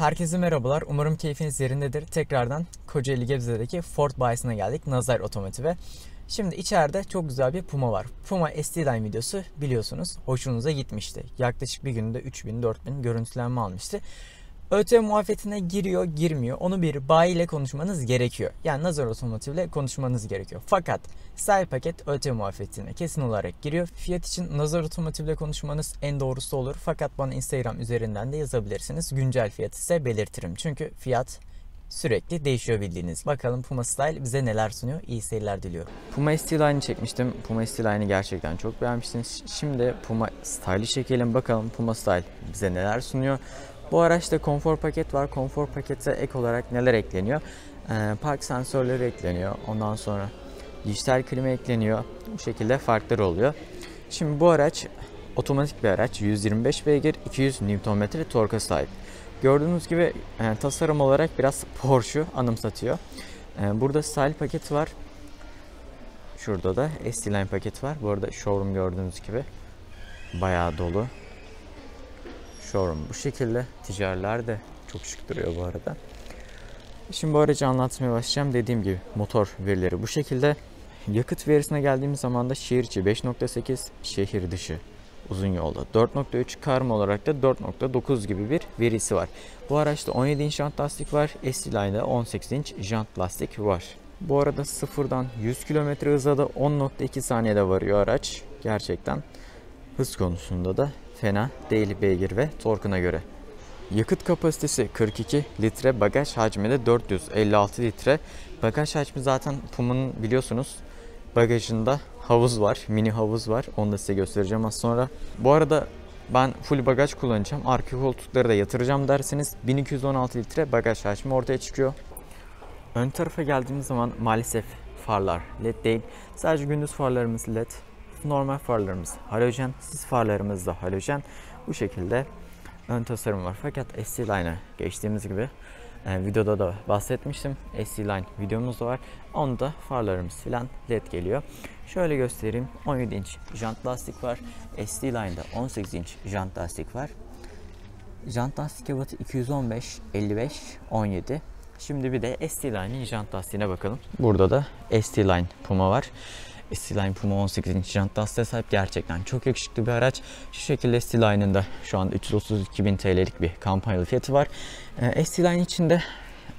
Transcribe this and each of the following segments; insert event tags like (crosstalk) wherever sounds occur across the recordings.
Herkese merhabalar. Umarım keyfiniz yerindedir. Tekrardan Kocaeli Gebze'deki Ford bayisine geldik. Nazar Otomotiv'e. Şimdi içeride çok güzel bir Puma var. Puma SD Line videosu biliyorsunuz hoşunuza gitmişti. Yaklaşık bir günde 3000-4000 görüntülenme almıştı. ÖTV muafiyetine giriyor girmiyor onu bir bayi ile konuşmanız gerekiyor. Yani Nazar Otomotiv ile konuşmanız gerekiyor. Fakat sahil paket ÖTV muafiyetine kesin olarak giriyor. Fiyat için Nazar Otomotiv ile konuşmanız en doğrusu olur. Fakat bana Instagram üzerinden de yazabilirsiniz. Güncel fiyat ise belirtirim. Çünkü fiyat sürekli değişiyor bildiğiniz. Bakalım Puma Style bize neler sunuyor. İyi seyirler diliyorum. Puma ST Line'ı çekmiştim. Puma ST Line'ı gerçekten çok beğenmiştiniz. Şimdi Puma Style'ı çekelim. Bakalım Puma Style bize neler sunuyor. Bu araçta konfor paket var. Konfor pakete ek olarak neler ekleniyor? Ee, park sensörleri ekleniyor. Ondan sonra dijital klima ekleniyor. Bu şekilde farkları oluyor. Şimdi bu araç otomatik bir araç. 125 beygir, 200 Nm torka sahip. Gördüğünüz gibi e, tasarım olarak biraz Porsche'u anımsatıyor. E, burada style paketi var. Şurada da S-Line paketi var. Bu arada showroom gördüğünüz gibi bayağı dolu. Showroom bu şekilde. Ticariler de çok şık duruyor bu arada. Şimdi bu aracı anlatmaya başlayacağım. Dediğim gibi motor verileri bu şekilde. Yakıt verisine geldiğimiz zaman da şehir içi 5.8, şehir dışı uzun yolda 4.3 karma olarak da 4.9 gibi bir verisi var. Bu araçta 17 inç jant lastik var. S-Line'da 18 inç jant lastik var. Bu arada sıfırdan 100 km hıza da 10.2 saniyede varıyor araç. Gerçekten hız konusunda da fena değil beygir ve torkuna göre. Yakıt kapasitesi 42 litre, bagaj hacmi de 456 litre. Bagaj hacmi zaten Puma'nın biliyorsunuz bagajında havuz var, mini havuz var. Onu da size göstereceğim az sonra. Bu arada ben full bagaj kullanacağım. Arka koltukları da yatıracağım derseniz 1216 litre bagaj hacmi ortaya çıkıyor. Ön tarafa geldiğimiz zaman maalesef farlar led değil. Sadece gündüz farlarımız led. Normal farlarımız halojen, sis farlarımız da halojen. Bu şekilde ön tasarım var. Fakat SC Line'a geçtiğimiz gibi e, videoda da bahsetmiştim. SC Line videomuz da var. Onda farlarımız filan led geliyor. Şöyle göstereyim. 17 inç jant lastik var. SD Line'da 18 inç jant lastik var. Jant lastik ebatı 215, 55, 17. Şimdi bir de ST Line'in jant lastiğine bakalım. Burada da ST Line Puma var. ST Line Puma 18 inç jant lastiğe sahip gerçekten çok yakışıklı bir araç. Şu şekilde ST Line'ın da şu anda 332 bin TL'lik bir kampanyalı fiyatı var. Ee, ST Line içinde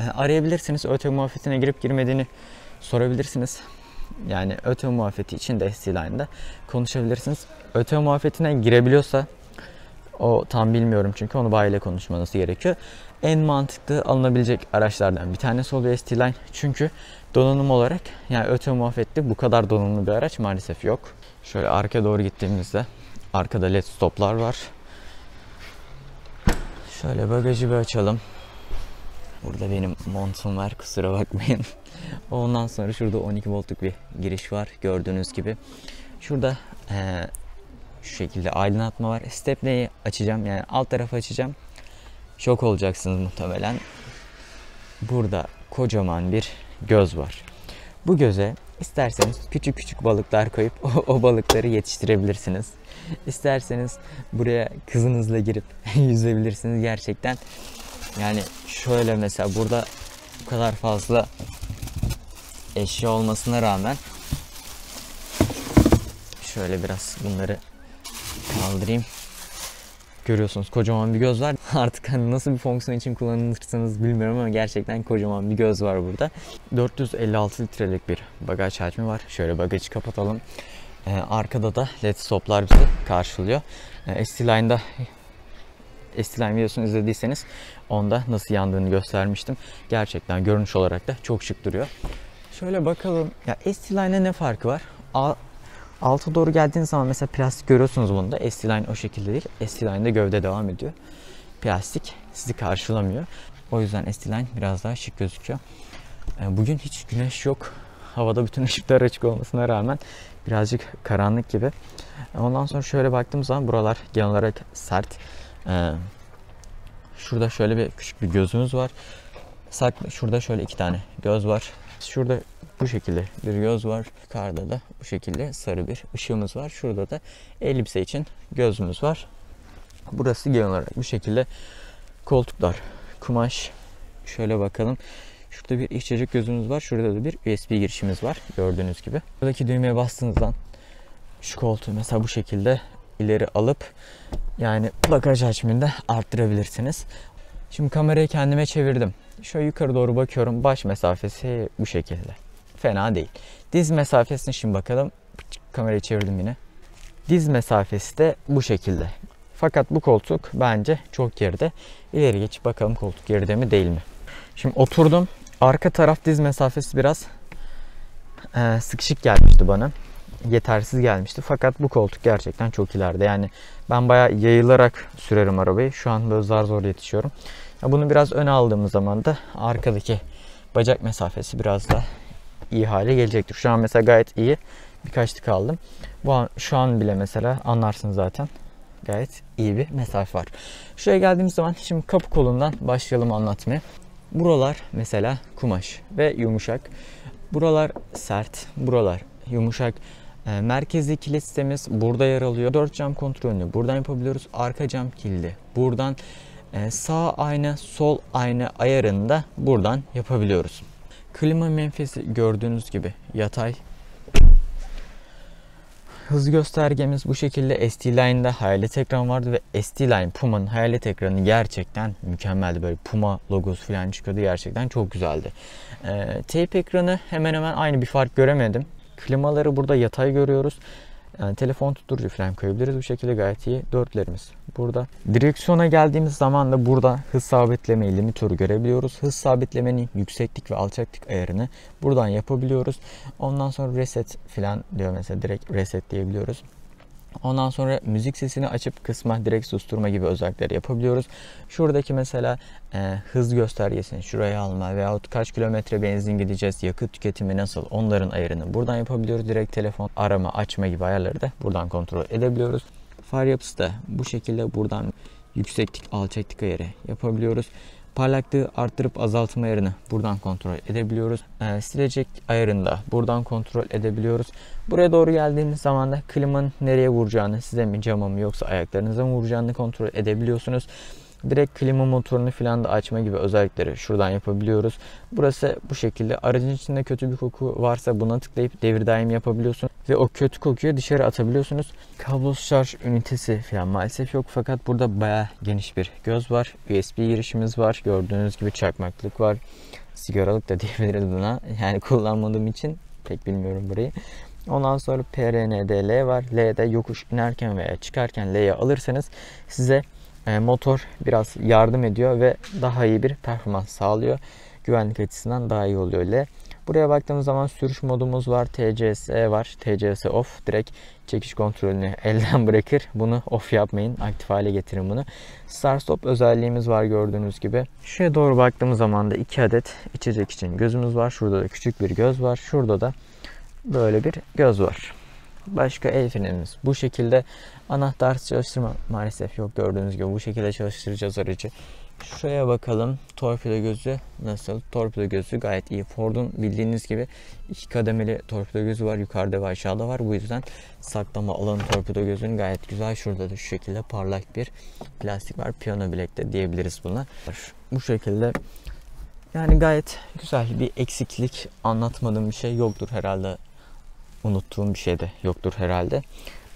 e, arayabilirsiniz. ÖTV muafiyetine girip girmediğini sorabilirsiniz. Yani ÖTV muafiyeti için de ST Line'da konuşabilirsiniz. ÖTV muafiyetine girebiliyorsa o tam bilmiyorum çünkü onu bayiyle konuşmanız gerekiyor. En mantıklı alınabilecek araçlardan bir tanesi oluyor ST Line. Çünkü donanım olarak yani ÖTV muafiyetli bu kadar donanımlı bir araç maalesef yok. Şöyle arka doğru gittiğimizde arkada led stoplar var. Şöyle bagajı bir açalım. Burada benim montum var kusura bakmayın. (laughs) Ondan sonra şurada 12 voltluk bir giriş var gördüğünüz gibi. Şurada ee, şu şekilde aydınlatma var. Stepney'i açacağım yani alt tarafı açacağım. Şok olacaksınız muhtemelen. Burada kocaman bir göz var. Bu göze isterseniz küçük küçük balıklar koyup (laughs) o, o balıkları yetiştirebilirsiniz. İsterseniz buraya kızınızla girip (laughs) yüzebilirsiniz gerçekten. Yani şöyle mesela burada bu kadar fazla eşya olmasına rağmen şöyle biraz bunları kaldırayım. Görüyorsunuz kocaman bir göz var. (laughs) Artık hani nasıl bir fonksiyon için kullanırsanız bilmiyorum ama gerçekten kocaman bir göz var burada. 456 litrelik bir bagaj hacmi var. Şöyle bagajı kapatalım. Ee, arkada da led stoplar bizi karşılıyor. Ee, ST-Line'da ST-Line videosunu izlediyseniz onda nasıl yandığını göstermiştim. Gerçekten görünüş olarak da çok şık duruyor. Şöyle bakalım. Ya ST-Line'e ne farkı var? Alta doğru geldiğiniz zaman mesela plastik görüyorsunuz bunda. S-Line o şekilde değil. S-Line'de gövde devam ediyor. Plastik sizi karşılamıyor. O yüzden S-Line biraz daha şık gözüküyor. Bugün hiç güneş yok. Havada bütün (laughs) ışıklar açık olmasına rağmen birazcık karanlık gibi. Ondan sonra şöyle baktığım zaman buralar genel olarak sert. Şurada şöyle bir küçük bir gözümüz var. Şurada şöyle iki tane göz var. Şurada bu şekilde bir göz var. Yukarıda da bu şekilde sarı bir ışığımız var. Şurada da elbise için gözümüz var. Burası genel olarak bu şekilde koltuklar kumaş. Şöyle bakalım. Şurada bir içecek gözümüz var. Şurada da bir USB girişimiz var. Gördüğünüz gibi. Buradaki düğmeye bastığınızdan şu koltuğu mesela bu şekilde ileri alıp yani bagaj hacmini arttırabilirsiniz. Şimdi kamerayı kendime çevirdim. Şöyle yukarı doğru bakıyorum. Baş mesafesi bu şekilde. Fena değil. Diz mesafesine şimdi bakalım. Kamerayı çevirdim yine. Diz mesafesi de bu şekilde. Fakat bu koltuk bence çok geride. İleri geç bakalım koltuk geride mi değil mi? Şimdi oturdum. Arka taraf diz mesafesi biraz e, sıkışık gelmişti bana. Yetersiz gelmişti. Fakat bu koltuk gerçekten çok ileride. Yani ben bayağı yayılarak sürerim arabayı. Şu an böyle zar zor yetişiyorum. Bunu biraz öne aldığımız zaman da arkadaki bacak mesafesi biraz da iyi hale gelecektir. Şu an mesela gayet iyi. Birkaç tık aldım. Bu an, şu an bile mesela anlarsın zaten. Gayet iyi bir mesafe var. Şuraya geldiğimiz zaman şimdi kapı kolundan başlayalım anlatmaya. Buralar mesela kumaş ve yumuşak. Buralar sert, buralar yumuşak. E, merkezi kilit sistemimiz burada yer alıyor. 4 cam kontrolünü buradan yapabiliyoruz. Arka cam kilidi buradan. E, sağ ayna, sol ayna ayarını da buradan yapabiliyoruz. Klima menfezi gördüğünüz gibi yatay. Hız göstergemiz bu şekilde ST Line'da hayalet ekran vardı ve ST Line Puma'nın hayalet ekranı gerçekten mükemmeldi. Böyle Puma logosu falan çıkıyordu. Gerçekten çok güzeldi. Ee, tape ekranı hemen hemen aynı bir fark göremedim. Klimaları burada yatay görüyoruz. Yani telefon tutturucu falan koyabiliriz. Bu şekilde gayet iyi. Dörtlerimiz burada. Direksiyona geldiğimiz zaman da burada hız sabitleme limitörü görebiliyoruz. Hız sabitlemenin yükseklik ve alçaklık ayarını buradan yapabiliyoruz. Ondan sonra reset falan diyor mesela direkt reset diyebiliyoruz. Ondan sonra müzik sesini açıp kısma direkt susturma gibi özellikleri yapabiliyoruz. Şuradaki mesela e, hız göstergesini şuraya alma veyahut kaç kilometre benzin gideceğiz, yakıt tüketimi nasıl onların ayarını buradan yapabiliyoruz. Direkt telefon arama, açma gibi ayarları da buradan kontrol edebiliyoruz. Far yapısı da bu şekilde buradan yükseklik, alçaklık ayarı yapabiliyoruz. Parlaklığı arttırıp azaltma ayarını buradan kontrol edebiliyoruz. E, silecek ayarını da buradan kontrol edebiliyoruz. Buraya doğru geldiğiniz zaman da klimanın nereye vuracağını, size mi cama mı yoksa ayaklarınıza mı vuracağını kontrol edebiliyorsunuz. Direkt klima motorunu falan da açma gibi özellikleri şuradan yapabiliyoruz. Burası bu şekilde. Aracın içinde kötü bir koku varsa buna tıklayıp devir daim yapabiliyorsunuz. Ve o kötü kokuyu dışarı atabiliyorsunuz. Kablosuz şarj ünitesi falan maalesef yok. Fakat burada baya geniş bir göz var. USB girişimiz var. Gördüğünüz gibi çakmaklık var. Sigaralık da (laughs) diyebiliriz buna. Yani kullanmadığım için pek bilmiyorum burayı. Ondan sonra PRNDL var. L'de yokuş inerken veya çıkarken L'ye alırsanız size motor biraz yardım ediyor ve daha iyi bir performans sağlıyor. Güvenlik açısından daha iyi oluyor L. Buraya baktığımız zaman sürüş modumuz var. TCS var. TCS off. Direkt çekiş kontrolünü (laughs) elden bırakır. Bunu off yapmayın. Aktif hale getirin bunu. Start stop özelliğimiz var gördüğünüz gibi. Şuraya doğru baktığımız zaman da iki adet içecek için gözümüz var. Şurada da küçük bir göz var. Şurada da böyle bir göz var. Başka el frenimiz bu şekilde. Anahtar çalıştırma maalesef yok gördüğünüz gibi bu şekilde çalıştıracağız aracı. Şuraya bakalım. Torpido gözü nasıl? Torpido gözü gayet iyi. Ford'un bildiğiniz gibi iki kademeli torpido gözü var. Yukarıda ve aşağıda var. Bu yüzden saklama alanı torpido gözünün gayet güzel. Şurada da şu şekilde parlak bir plastik var. Piyano bilekte diyebiliriz buna. Bu şekilde yani gayet güzel bir eksiklik anlatmadığım bir şey yoktur herhalde. Unuttuğum bir şey de yoktur herhalde.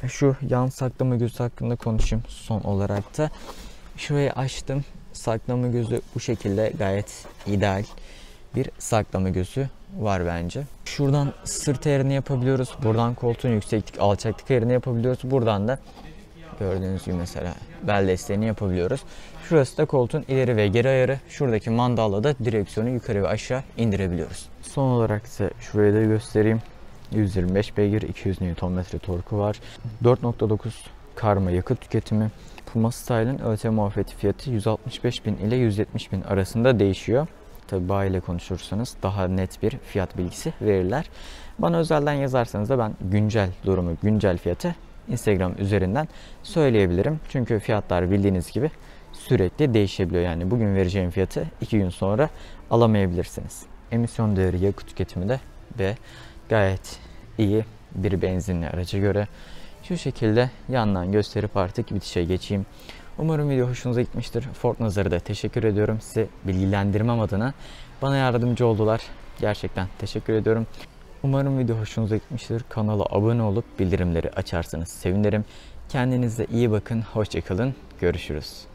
Şu yan saklama gözü hakkında konuşayım son olarak da. Şurayı açtım. Saklama gözü bu şekilde gayet ideal bir saklama gözü var bence. Şuradan sırt ayarını yapabiliyoruz. Buradan koltuğun yükseklik, alçaklık ayarını yapabiliyoruz. Buradan da gördüğünüz gibi mesela bel desteğini yapabiliyoruz. Şurası da koltuğun ileri ve geri ayarı. Şuradaki mandalla da direksiyonu yukarı ve aşağı indirebiliyoruz. Son olarak ise şurayı da göstereyim. 125 beygir, 200 Nm torku var. 4.9 karma yakıt tüketimi. Puma Style'ın ÖT muafiyeti fiyatı 165 bin ile 170 bin arasında değişiyor. Tabi bayi ile konuşursanız daha net bir fiyat bilgisi verirler. Bana özelden yazarsanız da ben güncel durumu, güncel fiyatı Instagram üzerinden söyleyebilirim. Çünkü fiyatlar bildiğiniz gibi sürekli değişebiliyor. Yani bugün vereceğim fiyatı iki gün sonra alamayabilirsiniz. Emisyon değeri yakıt tüketimi de ve gayet iyi bir benzinli araca göre. Şu şekilde yandan gösterip artık bitişe geçeyim. Umarım video hoşunuza gitmiştir. Ford Nazar'a da teşekkür ediyorum size bilgilendirmem adına. Bana yardımcı oldular. Gerçekten teşekkür ediyorum. Umarım video hoşunuza gitmiştir. Kanala abone olup bildirimleri açarsanız sevinirim. Kendinize iyi bakın. Hoşçakalın. Görüşürüz.